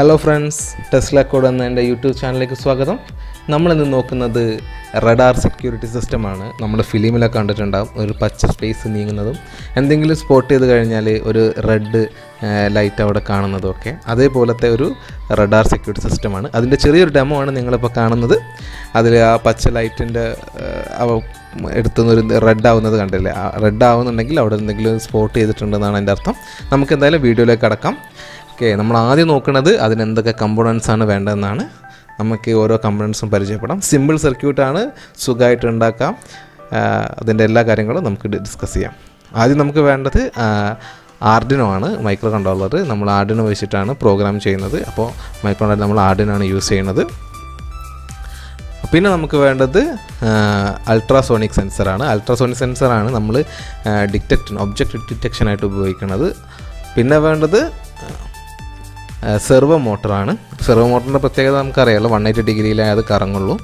Hello friends Tesla code എന്ന എന്റെ YouTube ചാനലിലേക്ക് സ്വാഗതം. നമ്മളിന്ന് നോക്കുന്നത് റഡാർ സെക്യൂരിറ്റി സിസ്റ്റമാണ് നമ്മൾ ഫിലിമിലൊക്കെ കണ്ടിട്ടുണ്ടാകും ഒരു പച്ച സ്പേസ് നീങ്ങുന്നതും എന്തെങ്കിലും സ്പോട്ട് ചെയ്ത് കഴിഞ്ഞാൽ ഒരു റെഡ് ലൈറ്റ് അവിടെ കാണുന്നതും ഒക്കെ. അതേപോലത്തെ ഒരു റഡാർ സെക്യൂരിറ്റി സിസ്റ്റമാണ് അതിന്റെ ചെറിയൊരു ഡെമോ ആണ് നിങ്ങളിപ്പോൾ കാണുന്നത്. അതിൽ ആ പച്ച ലൈറ്റിന്റെ ഒരു റെഡ് ആവുന്നത് കണ്ടില്ലേ? റെഡ് ആവുന്നുണ്ടെങ്കിൽ അവിടെ എന്തെങ്കിലും സ്പോട്ട് ചെയ്തിട്ടുണ്ടെന്നാണ് എന്റെ അർത്ഥം. നമുക്ക് എന്തായാലും വീഡിയോയിലേക്ക് കടക്കാം. ഓക്കെ നമ്മൾ ആദ്യം നോക്കുന്നത് അതിന് എന്തൊക്കെ കമ്പോണൻസ് ആണ് വേണ്ടതെന്നാണ്. നമുക്ക് ഓരോ കമ്പോണൻസും പരിചയപ്പെടാം. സിമ്പിൾ സർക്യൂട്ടാണ് സുഖമായിട്ട് ഉണ്ടാക്കാം. അതിന്റെ എല്ലാ കാര്യങ്ങളും നമുക്ക് ഡിസ്കസ് ചെയ്യാം. ആദ്യം നമുക്ക് വേണ്ടത് ആർഡിനോ ആണ് മൈക്രോ കൺട്രോളർ നമ്മൾ ആർഡിനോ വെച്ചിട്ടാണ് പ്രോഗ്രാം ചെയ്യുന്നത്. അപ്പോൾ മൈക്രോ കൺട്രോളർ നമ്മൾ ആർഡിനോ ആണ് യൂസ് ചെയ്യുന്നത്. പിന്നെ നമുക്ക് വേണ്ടത് അൾട്രാസോണിക് സെൻസറാണ് അൾട്രാസോണിക് സെൻസറാണ് നമ്മൾ ഡിറ്റക്ഷൻ ഒബ്ജക്റ്റ് ഡിറ്റക്ഷനായിട്ട് ഉപയോഗിക്കുന്നത്. പിന്നെ വേണ്ടത് സെർവോ മോട്ടറാണ് സെർവോ മോട്ടറിന്റെ പ്രത്യേകത നമുക്കറിയാമല്ലോ വൺ എയ്റ്റി ഡിഗ്രിയിലേ അത് കറങ്ങുള്ളൂ.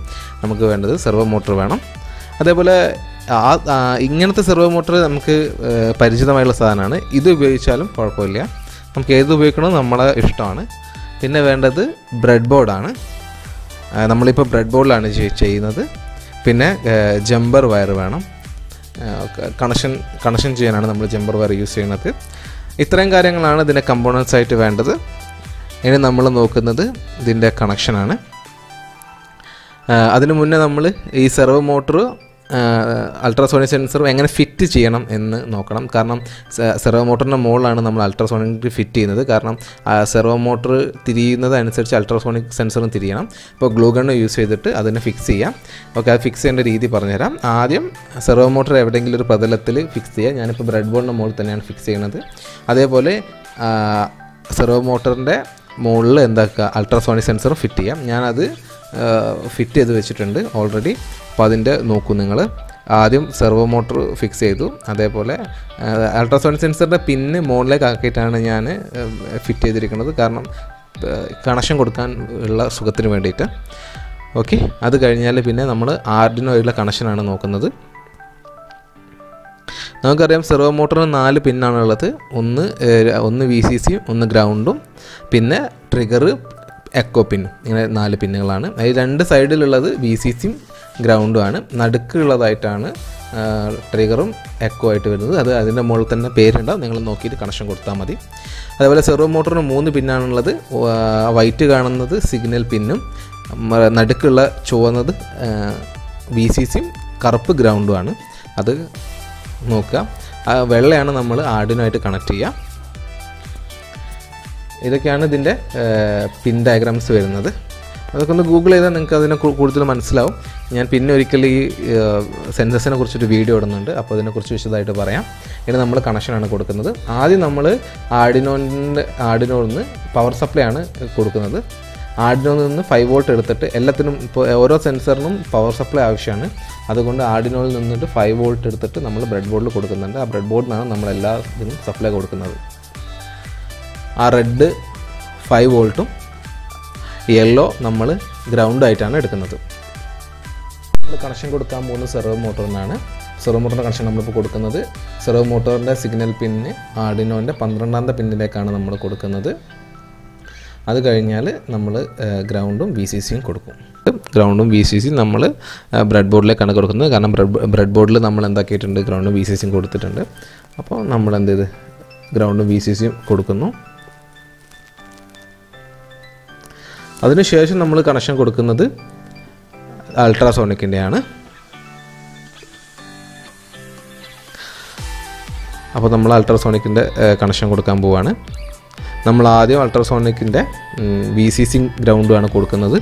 നമുക്ക് വേണ്ടത് സെർവോ മോട്ടർ വേണം. അതേപോലെ ആ ഇങ്ങനത്തെ സെർവോ മോട്ടർ നമുക്ക് പരിചിതമായുള്ള സാധനമാണ്. ഇത് ഉപയോഗിച്ചാലും കുഴപ്പമില്ല. നമുക്ക് ഏത് ഉപയോഗിക്കണോ നമ്മളെ ഇഷ്ടമാണ്. പിന്നെ വേണ്ടത് ബ്രെഡ് ബോർഡാണ് നമ്മളിപ്പോൾ ബ്രെഡ് ബോർഡിലാണ് ചെയ്യുന്നത്. പിന്നെ ജമ്പർ വയർ വേണം. കണക്ഷൻ കണക്ഷൻ ചെയ്യാനാണ് നമ്മൾ ജമ്പർ വയർ യൂസ് ചെയ്യുന്നത്. ഇത്രയും കാര്യങ്ങളാണ് ഇതിന്റെ കമ്പോണൻസ് ആയിട്ട് വേണ്ടത്. ഇനി നമ്മൾ നോക്കുന്നത് ഇതിന്റെ കണക്ഷനാണ്. അതിനു മുന്നേ നമ്മൾ ഈ സെർവോ മോട്ടർ അൾട്രാസോണിക് സെൻസറും എങ്ങനെ ഫിറ്റ് ചെയ്യണം എന്ന് നോക്കണം. കാരണം സെർവോ മോട്ടറിന്റെ മുകളിലാണ് നമ്മൾ അൾട്രാസോണിക് ഫിറ്റ് ചെയ്യുന്നത്. കാരണം സെർവോ മോട്ടർ തിരിയുന്നത് അനുസരിച്ച് അൾട്രാസോണിക് സെൻസറും തിരിയണം. അപ്പോൾ ഗ്ലൂ യൂസ് ചെയ്തിട്ട് അതിനെ ഫിക്സ് ചെയ്യാം. ഓക്കെ അത് ഫിക്സ് ചെയ്യേണ്ട രീതി പറഞ്ഞുതരാം. ആദ്യം സെർവോ മോട്ടർ എവിടെയെങ്കിലും ഒരു പ്രതലത്തിൽ ഫിക്സ് ചെയ്യുക. ഞാനിപ്പോൾ ബ്രെഡ് ബോർഡിന്റെ മുകളിൽ തന്നെയാണ് ഫിക്സ് ചെയ്യുന്നത്. അതേപോലെ സെർവോ മോട്ടറിന്റെ മുകളിൽ എന്താക്കുക അൾട്രാസോണിക് സെൻസർ ഫിറ്റ് ചെയ്യാം. ഞാനത് ഫിറ്റ് ചെയ്ത് വെച്ചിട്ടുണ്ട് ഓൾറെഡി അപ്പോൾ അതിന്റെ നോക്കൂ നിങ്ങൾ ആദ്യം സെർവോ മോട്ടർ ഫിക്സ് ചെയ്തു. അതേപോലെ അൾട്രാസോണിക് സെൻസറിന്റെ പിന്ന് മുകളിലേക്ക് ആക്കിയിട്ടാണ് ഞാൻ ഫിറ്റ് ചെയ്തിരിക്കുന്നത്. കാരണം കണക്ഷൻ കൊടുക്കാൻ ഉള്ള സുഖത്തിന് വേണ്ടിയിട്ട്. ഓക്കെ അത് കഴിഞ്ഞാൽ പിന്നെ നമ്മൾ ആർഡിനോയുള്ള കണക്ഷനാണ് നോക്കുന്നത്. നമുക്കറിയാം സെർവോ മോട്ടറിന് നാല് പിന്നാണ് ഉള്ളത് ഒന്ന് ഒന്ന് വി സി സിയും ഒന്ന് ഗ്രൗണ്ടും പിന്നെ ട്രിഗർ എക്കോ പിന്നും ഇങ്ങനെ നാല് പിന്നുകളാണ്. അതിൽ രണ്ട് സൈഡിലുള്ളത് വി സി സിയും ഗ്രൗണ്ടുമാണ് നടുക്കുള്ളതായിട്ടാണ് ട്രിഗറും എക്കോ ആയിട്ട് വരുന്നത്. അത് അതിന്റെ മുകളിൽ തന്നെ പേരുണ്ടാവും. നിങ്ങൾ നോക്കിയിട്ട് കണക്ഷൻ കൊടുത്താൽ മതി. അതേപോലെ സെർവോ മോട്ടറിന് മൂന്ന് പിന്നാണുള്ളത്. വൈറ്റ് കാണുന്നത് സിഗ്നൽ പിന്നും നടുക്കുള്ള ചുവന്നത് വി സി സിയും കറുപ്പ് ഗ്രൗണ്ടുമാണ് അത് നോക്കുക. ആ വെള്ളയാണ് നമ്മൾ ആഡിനായിട്ട് കണക്ട് ചെയ്യുക. ഇതൊക്കെയാണ് ഇതിന്റെ പിൻ ഡയഗ്രാംസ് വരുന്നത്. അതൊക്കെ ഒന്ന് ഗൂഗിൾ ചെയ്താൽ നിങ്ങൾക്ക് അതിനെ കൂടുതൽ മനസ്സിലാവും. ഞാൻ പിന്നെ ഒരിക്കൽ ഈ സെൻസസിനെ കുറിച്ചൊരു വീഡിയോ ഇടുന്നുണ്ട്. അപ്പോൾ അതിനെക്കുറിച്ച് വിശദമായിട്ട് പറയാം. ഇനി നമ്മൾ കണക്ഷനാണ് കൊടുക്കുന്നത്. ആദ്യം നമ്മൾ ആഡിനോന്റെ ആഡിനോന്ന് പവർ സപ്ലൈ ആണ് കൊടുക്കുന്നത്. ആഡിനോയിൽ നിന്ന് ഫൈവ് വോൾട്ട് എടുത്തിട്ട് എല്ലാത്തിനും ഇപ്പോൾ ഓരോ സെൻസറിനും പവർ സപ്ലൈ ആവശ്യമാണ്. അതുകൊണ്ട് ആഡിനോയിൽ നിന്നിട്ട് ഫൈവ് വോൾട്ട് എടുത്തിട്ട് നമ്മൾ ബ്രെഡ് ബോർഡിൽ കൊടുക്കുന്നുണ്ട്. ആ ബ്രെഡ് ബോർഡിനാണ് നമ്മൾ എല്ലാ ഇതിനും സപ്ലൈ കൊടുക്കുന്നത്. ആ റെഡ് ഫൈവ് വോൾട്ടും യെല്ലോ നമ്മൾ ഗ്രൗണ്ടായിട്ടാണ് എടുക്കുന്നത്. നമ്മൾ കണക്ഷൻ കൊടുക്കാൻ പോകുന്ന സെർവ് മോട്ടറിനാണ് സെർവ് മോട്ടറിന്റെ കണക്ഷൻ നമ്മളിപ്പോൾ കൊടുക്കുന്നത്. സെർവ് മോട്ടറിന്റെ സിഗ്നൽ പിന്നിന് ആഡിനോന്റെ പന്ത്രണ്ടാമത്തെ പിന്നിലേക്കാണ് നമ്മൾ കൊടുക്കുന്നത്. അത് കഴിഞ്ഞാൽ നമ്മൾ ഗ്രൗണ്ടും വി സി സിയും കൊടുക്കും. ഗ്രൗണ്ടും വി സി സിയും നമ്മൾ ബ്രെഡ് ബോർഡിലേക്കാണ് കൊടുക്കുന്നത്. കാരണം ബ്രെഡ് ബ്രെഡ് ബോർഡിൽ നമ്മൾ എന്താക്കിയിട്ടുണ്ട് ഗ്രൗണ്ടും വി സി സിയും കൊടുത്തിട്ടുണ്ട്. അപ്പോൾ നമ്മൾ എന്ത് ചെയ്ത് ഗ്രൗണ്ടും വി സി സിയും കൊടുക്കുന്നു. അതിനുശേഷം നമ്മൾ കണക്ഷൻ കൊടുക്കുന്നത് അൾട്രാസോണിക്കിന്റെയാണ്. അപ്പോൾ നമ്മൾ അൾട്രാസോണിക്കിന്റെ കണക്ഷൻ കൊടുക്കാൻ പോവാണ്. നമ്മൾ ആദ്യം അൾട്രാസോണിക്കിന്റെ വി സി സി ഗ്രൗണ്ടുമാണ് കൊടുക്കുന്നത്.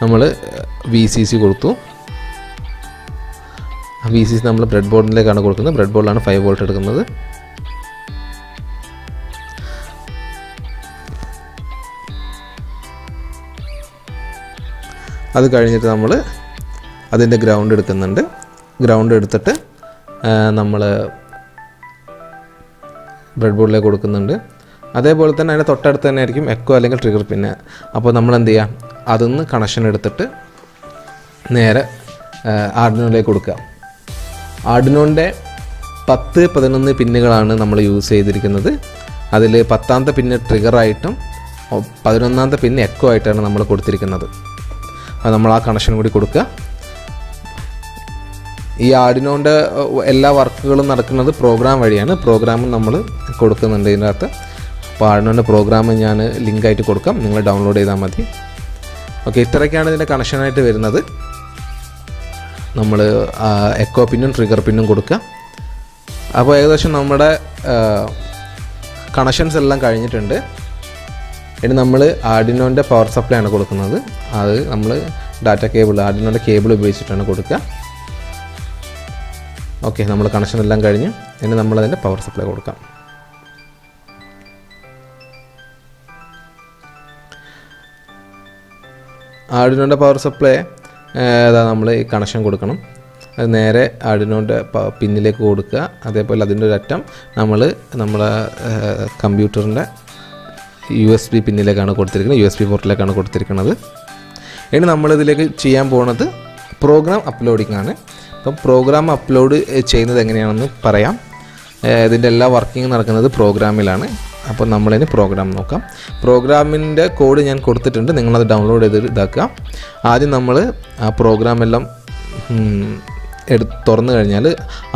നമ്മൾ വി സി സി കൊടുത്തു. വി സി സി നമ്മൾ ബ്രെഡ് ബോർഡിലേക്കാണ് കൊടുക്കുന്നത്. ബ്രെഡ് ബോർഡിലാണ് ഫൈവ് വോൾട്ട് എടുക്കുന്നത്. അത് കഴിഞ്ഞിട്ട് നമ്മൾ അതിന്റെ ഗ്രൗണ്ട് എടുക്കുന്നുണ്ട്. ഗ്രൗണ്ട് എടുത്തിട്ട് നമ്മൾ ബ്രെഡ് ബോർഡിലേക്ക് കൊടുക്കുന്നുണ്ട്. അതേപോലെ തന്നെ അതിന്റെ തൊട്ടടുത്ത് തന്നെ ആയിരിക്കും എക്കോ അല്ലെങ്കിൽ ട്രിഗർ പിന്നെ. അപ്പോൾ നമ്മൾ എന്ത് ചെയ്യാം അതിന്ന് കണക്ഷൻ എടുത്തിട്ട് നേരെ ആർഡിനോയിലേക്ക് കൊടുക്കുക. ആർഡിനോന്റെ പത്ത് പതിനൊന്ന് പിന്നുകളാണ് നമ്മൾ യൂസ് ചെയ്തിരിക്കുന്നത്. അതിൽ പത്താമത്തെ പിന്ന് ട്രിഗറായിട്ടും പതിനൊന്നാമത്തെ പിന്ന് എക്കോ ആയിട്ടാണ് നമ്മൾ കൊടുത്തിരിക്കുന്നത്. അപ്പോൾ നമ്മൾ ആ കണക്ഷൻ കൂടി കൊടുക്കുക. ഈ ആടിനോണ്ട് എല്ലാ വർക്കുകളും നടക്കുന്നത് പ്രോഗ്രാം വഴിയാണ്. പ്രോഗ്രാം നമ്മൾ കൊടുക്കുന്നുണ്ട് ഇതിനകത്ത്. അപ്പോൾ ആടിനോണ്ട് പ്രോഗ്രാം ഞാൻ ലിങ്കായിട്ട് കൊടുക്കാം. നിങ്ങൾ ഡൗൺലോഡ് ചെയ്താൽ മതി. ഓക്കെ ഇത്രയൊക്കെയാണ് ഇതിന്റെ കണക്ഷനായിട്ട് വരുന്നത്. നമ്മൾ എക്കോ പിന്നും ട്രിഗർ പിന്നും കൊടുക്കുക. അപ്പോൾ ഏകദേശം നമ്മുടെ കണക്ഷൻസ് എല്ലാം കഴിഞ്ഞിട്ടുണ്ട്. ഇനി നമ്മൾ ആർഡിനോന്റെ പവർ സപ്ലൈ ആണ് കൊടുക്കുന്നത്. അത് നമ്മൾ ഡാറ്റ കേബിൾ ആർഡിനോന്റെ കേബിൾ ഉപയോഗിച്ചിട്ടാണ് കൊടുക്കുക. ഓക്കെ നമ്മൾ കണക്ഷൻ എല്ലാം കഴിഞ്ഞ് ഇനി നമ്മളതിന്റെ പവർ സപ്ലൈ കൊടുക്കാം. ആർഡിനോന്റെ പവർ സപ്ലൈ അതാ നമ്മൾ ഈ കണക്ഷൻ കൊടുക്കണം. അത് നേരെ ആർഡിനോന്റെ പിന്നിലേക്ക് കൊടുക്കുക. അതേപോലെ അതിന്റെ ഒരു അറ്റം നമ്മൾ നമ്മുടെ കമ്പ്യൂട്ടറിന്റെ യു എസ് ബി പിന്നിലേക്കാണ് കൊടുത്തിരിക്കുന്നത്. യു എസ് ബി പോർട്ടിലേക്കാണ് കൊടുത്തിരിക്കുന്നത്. ഇനി നമ്മളിതിലേക്ക് ചെയ്യാൻ പോകുന്നത് പ്രോഗ്രാം അപ്ലോഡിംഗ് ആണ്. അപ്പം പ്രോഗ്രാം അപ്ലോഡ് ചെയ്യുന്നത് എങ്ങനെയാണെന്ന് പറയാം. ഇതിന്റെ എല്ലാ വർക്കിംഗ് നടക്കുന്നത് പ്രോഗ്രാമിലാണ് അപ്പോൾ നമ്മളിനി പ്രോഗ്രാം നോക്കാം. പ്രോഗ്രാമിന്റെ കോഡ് ഞാൻ കൊടുത്തിട്ടുണ്ട്. നിങ്ങളത് ഡൗൺലോഡ് ചെയ്ത് ഇതാക്കുക. ആദ്യം നമ്മൾ ആ പ്രോഗ്രാം എല്ലാം എടു തുറന്നു കഴിഞ്ഞാൽ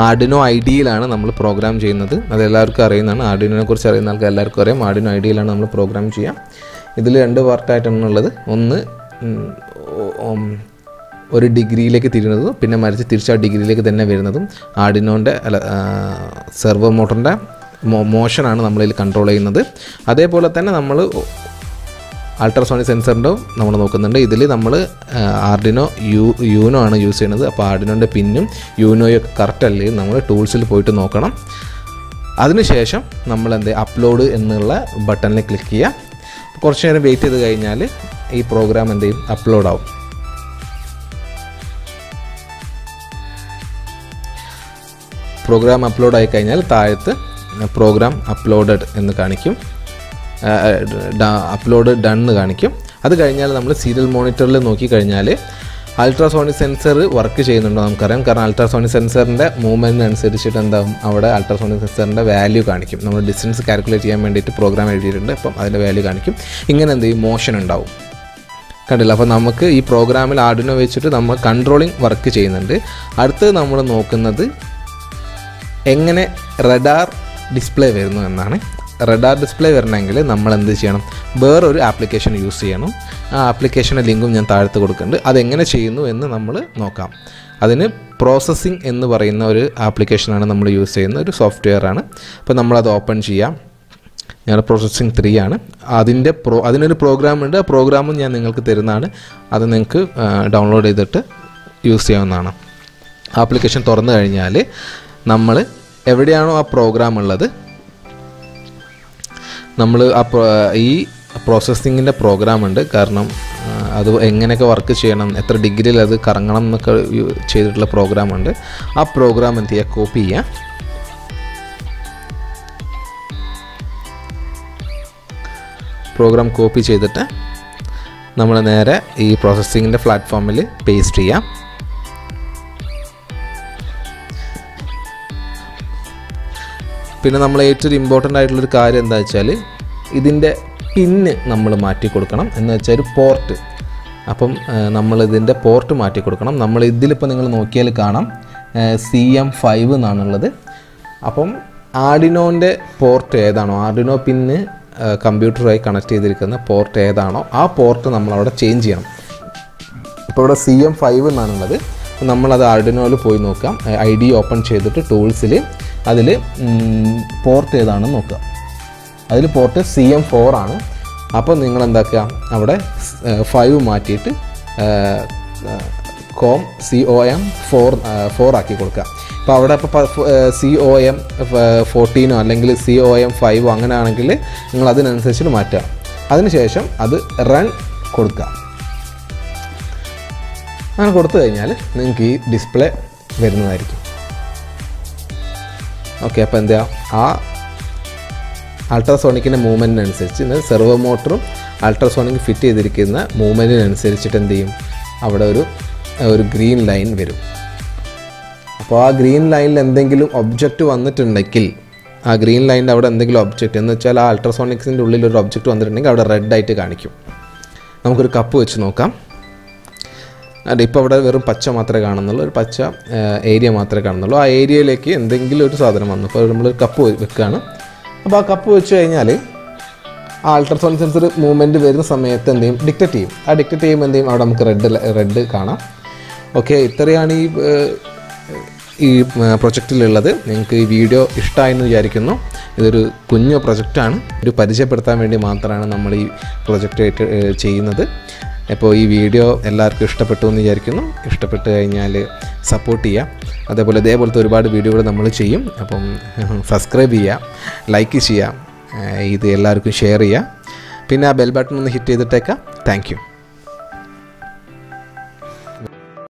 ആഡിനോ ഐ ഡിയിലാണ് നമ്മൾ പ്രോഗ്രാം ചെയ്യുന്നത്. അത് എല്ലാവർക്കും അറിയുന്നതാണ്. ആഡിനോനെ കുറിച്ച് അറിയുന്ന ആൾക്ക് എല്ലാവർക്കും അറിയാം. ആഡിനോ ഐ ഡിയിലാണ് നമ്മൾ പ്രോഗ്രാം ചെയ്യുക. ഇതിൽ രണ്ട് പാർട്ടായിട്ടാണ് ഉള്ളത്. ഒന്ന് ഒരു ഡിഗ്രിയിലേക്ക് തിരിയുന്നതും പിന്നെ മരിച്ച് തിരിച്ച് ആ ഡിഗ്രിയിലേക്ക് തന്നെ വരുന്നതും ആഡിനോന്റെ അല്ല സെർവോ മോട്ടറിന്റെ മോഷനാണ് നമ്മളിൽ കൺട്രോൾ ചെയ്യുന്നത്. അതേപോലെ തന്നെ നമ്മൾ അൾട്രാസോണിക് സെൻസറിന്റെ നമ്മൾ നോക്കുന്നുണ്ട്. ഇതിൽ നമ്മൾ ആർഡിനോ യു യൂനോ ആണ് യൂസ് ചെയ്യുന്നത്. അപ്പോൾ ആർഡിനോന്റെ പിന്നും യൂനോയും കറക്റ്റ് അല്ലെങ്കിൽ നമ്മൾ ടൂൾസിൽ പോയിട്ട് നോക്കണം. അതിനുശേഷം നമ്മൾ എന്ത് അപ്ലോഡ് എന്നുള്ള ബട്ടണിൽ ക്ലിക്ക് ചെയ്യുക. കുറച്ച് നേരം വെയിറ്റ് ചെയ്ത് കഴിഞ്ഞാൽ ഈ പ്രോഗ്രാം എന്ത് ചെയ്യും? അപ്ലോഡ് ആവും. പ്രോഗ്രാം അപ്ലോഡ് ആയി കഴിഞ്ഞാൽ താഴത്ത് പ്രോഗ്രാം അപ്ലോഡഡ് എന്ന് കാണിക്കും. അപ്ലോഡ് ഡൺ എന്ന് കാണിക്കും. അത് കഴിഞ്ഞാൽ നമ്മൾ സീരിയൽ മോണിറ്ററിൽ നോക്കിക്കഴിഞ്ഞാൽ അൾട്രാസോണിക് സെൻസർ വർക്ക് ചെയ്യുന്നുണ്ടോ നമുക്കറിയാം. കാരണം അൾട്രാസോണിക് സെൻസറിന്റെ മൂവ്മെന്റിന് അനുസരിച്ചിട്ട് എന്താവും അവിടെ അൾട്രാസോണിക് സെൻസറിന്റെ വാല്യൂ കാണിക്കും. നമ്മൾ ഡിസ്റ്റൻസ് കാൽക്കുലേറ്റ് ചെയ്യാൻ വേണ്ടിയിട്ട് പ്രോഗ്രാം എഴുതിയിട്ടുണ്ട്. അപ്പം അതിന്റെ വാല്യൂ കാണിക്കും. ഇങ്ങനെ എന്ത് ചെയ്യും? മോഷൻ ഉണ്ടാവും. കണ്ടില്ല? അപ്പോൾ നമുക്ക് ഈ പ്രോഗ്രാമിൽ ആർഡിനോ വെച്ചിട്ട് നമ്മൾ കൺട്രോളിങ് വർക്ക് ചെയ്യുന്നുണ്ട്. അടുത്തത് നമ്മൾ നോക്കുന്നത് എങ്ങനെ റഡാർ ഡിസ്പ്ലേ വരുന്നു എന്നാണ്. റഡാർ ഡിസ്പ്ലേ വരണമെങ്കിൽ നമ്മൾ എന്ത് ചെയ്യണം? വേറൊരു ആപ്ലിക്കേഷൻ യൂസ് ചെയ്യണം. ആ ആപ്ലിക്കേഷന്റെ ലിങ്കും ഞാൻ താഴത്ത് കൊടുക്കുന്നുണ്ട്. അതെങ്ങനെ ചെയ്യുന്നു എന്ന് നമ്മൾ നോക്കാം. അതിന് പ്രോസസ്സിംഗ് എന്ന് പറയുന്ന ഒരു ആപ്ലിക്കേഷനാണ് നമ്മൾ യൂസ് ചെയ്യുന്ന ഒരു സോഫ്റ്റ്വെയർ ആണ് അപ്പോൾ നമ്മളത് ഓപ്പൺ ചെയ്യാം. ഞങ്ങളുടെ പ്രോസസ്സിംഗ് ത്രീ ആണ്. അതിന്റെ പ്രോ അതിനൊരു പ്രോഗ്രാം ഉണ്ട് ആ പ്രോഗ്രാമും ഞാൻ നിങ്ങൾക്ക് തരുന്നതാണ്. അത് നിങ്ങൾക്ക് ഡൗൺലോഡ് ചെയ്തിട്ട് യൂസ് ചെയ്യാവുന്നതാണ്. ആപ്ലിക്കേഷൻ തുറന്നു കഴിഞ്ഞാൽ നമ്മൾ എവിടെയാണോ ആ പ്രോഗ്രാം ഉള്ളത് നമ്മൾ ആ ഈ പ്രോസസ്സിങ്ങിന്റെ പ്രോഗ്രാം ഉണ്ട്. കാരണം അത് എങ്ങനെയൊക്കെ വർക്ക് ചെയ്യണം എത്ര ഡിഗ്രിയിൽ അത് കറങ്ങണം എന്നൊക്കെ ചെയ്തിട്ടുള്ള പ്രോഗ്രാം ഉണ്ട്. ആ പ്രോഗ്രാം എന്ത് ചെയ്യുക കോപ്പി ചെയ്യുക പ്രോഗ്രാം കോപ്പി ചെയ്തിട്ട് നമ്മൾ നേരെ ഈ പ്രോസസ്സിങ്ങിന്റെ പ്ലാറ്റ്ഫോമിൽ പേസ്റ്റ് ചെയ്യാം. പിന്നെ നമ്മൾ ഏറ്റവും ഇമ്പോർട്ടന്റ് ആയിട്ടുള്ളൊരു കാര്യം എന്താ വെച്ചാൽ ഇതിന്റെ പിന്ന് നമ്മൾ മാറ്റി കൊടുക്കണം. എന്ന് വെച്ചാൽ ഒരു പോർട്ട് അപ്പം നമ്മളിതിന്റെ പോർട്ട് മാറ്റി കൊടുക്കണം. നമ്മൾ ഇതിലിപ്പോൾ നിങ്ങൾ നോക്കിയാൽ കാണാം സി എം ഫൈവ് എന്നാണുള്ളത്. അപ്പം ആർഡിനോന്റെ പോർട്ട് ഏതാണോ? ആർഡിനോ പിന്ന് കമ്പ്യൂട്ടറുമായി കണക്ട് ചെയ്തിരിക്കുന്ന പോർട്ട് ഏതാണോ? ആ പോർട്ട് നമ്മളവിടെ ചേഞ്ച് ചെയ്യണം. ഇപ്പോൾ ഇവിടെ സി എം ഫൈവ് എന്നാണുള്ളത്. നമ്മളത് ആർഡിനോയിൽ പോയി നോക്കാം. ഐ ഡി ഓപ്പൺ ചെയ്തിട്ട് ടൂൾസിൽ അതിൽ പോർട്ട് ഏതാണെന്ന് നോക്കുക. അതിൽ പോർട്ട് സി എം ഫോർ ആണ്. അപ്പോൾ നിങ്ങൾ എന്താക്കുക? അവിടെ ഫൈവ് മാറ്റിയിട്ട് com C O M four four ആക്കി കൊടുക്കുക. അപ്പോൾ അവിടെ ഇപ്പോൾ സി ഒ എം ഫോർട്ടീനോ അല്ലെങ്കിൽ സി ഒ എം ഫൈവോ അങ്ങനെ ആണെങ്കിൽ നിങ്ങൾ അതിനനുസരിച്ച് മാറ്റുക. അതിനുശേഷം അത് റൺ കൊടുക്കുക. അങ്ങനെ കൊടുത്തു കഴിഞ്ഞാൽ നിങ്ങൾക്ക് ഈ ഡിസ്പ്ലേ വരുന്നതായിരിക്കും. ഓക്കെ അപ്പോൾ എന്താ ആ അൾട്രാസോണിക്കിന്റെ മൂവ്മെന്റിനനുസരിച്ച് സെർവോ മോട്ടറും അൾട്രാസോണിക് ഫിറ്റ് ചെയ്തിരിക്കുന്ന മൂവ്മെന്റിനനുസരിച്ചിട്ട് എന്ത് ചെയ്യും? അവിടെ ഒരു ഒരു ഗ്രീൻ ലൈൻ വരും. അപ്പോൾ ആ ഗ്രീൻ ലൈനിൽ എന്തെങ്കിലും ഒബ്ജക്റ്റ് വന്നിട്ടുണ്ടെങ്കിൽ ആ ഗ്രീൻ ലൈനിന്റെ അവിടെ എന്തെങ്കിലും ഒബ്ജക്റ്റ് എന്ന് വെച്ചാൽ ആ അൾട്രാസോണിക്സിന്റെ ഉള്ളിൽ ഒരു ഒബ്ജക്റ്റ് വന്നിട്ടുണ്ടെങ്കിൽ അവിടെ റെഡ് ആയിട്ട് കാണിക്കും. നമുക്കൊരു കപ്പ് വെച്ച് നോക്കാം. അല്ല ഇപ്പോൾ അവിടെ വെറും പച്ച മാത്രമേ കാണുന്നുള്ളൂ. ഒരു പച്ച ഏരിയ മാത്രമേ കാണുന്നുള്ളൂ. ആ ഏരിയയിലേക്ക് എന്തെങ്കിലും ഒരു സാധനം വന്നു. ഇപ്പോൾ നമ്മൾ കപ്പ് വെക്കുകയാണ് അപ്പോൾ ആ കപ്പ് വെച്ച് കഴിഞ്ഞാൽ ആ അൾട്രാസോണിക് സെൻസർ മൂവ്മെന്റ് വരുന്ന സമയത്ത് എന്ത് ചെയ്യും? ഡിക്റ്റേറ്റ് ചെയ്യും. ആ ഡിക്റ്റക്റ്റ് ചെയ്യുമ്പോൾ എന്ത് ചെയ്യും? അവിടെ നമുക്ക് റെഡ് റെഡ് കാണാം. ഓക്കെ ഇത്രയാണ് ഈ ഈ പ്രൊജക്റ്റിലുള്ളത് നിങ്ങൾക്ക് ഈ വീഡിയോ ഇഷ്ടമായെന്ന് വിചാരിക്കുന്നു. ഇതൊരു കുഞ്ഞു പ്രൊജക്റ്റാണ് ഒരു പരിചയപ്പെടുത്താൻ വേണ്ടി മാത്രമാണ് നമ്മൾ ഈ പ്രൊജക്റ്റ് ചെയ്യുന്നത്. അപ്പോൾ ഈ വീഡിയോ എല്ലാവർക്കും ഇഷ്ടപ്പെട്ടു എന്ന് വിചാരിക്കുന്നു. ഇഷ്ടപ്പെട്ട് കഴിഞ്ഞാൽ സപ്പോർട്ട് ചെയ്യുക. അതേപോലെ ഇതേപോലത്തെ ഒരുപാട് വീഡിയോകൾ നമ്മൾ ചെയ്യും. അപ്പം സബ്സ്ക്രൈബ് ചെയ്യുക ലൈക്ക് ചെയ്യുക ഇത് എല്ലാവർക്കും ഷെയർ ചെയ്യുക. പിന്നെ ആ ബെൽ ബട്ടൺ ഒന്ന് ഹിറ്റ് ചെയ്തിട്ടേക്കാം. താങ്ക്